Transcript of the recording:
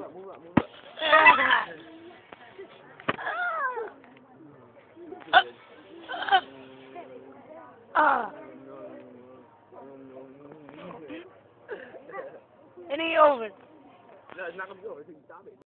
move up, move up. move up. Ah. It ain't over. No, it's not gonna be over until you stop it.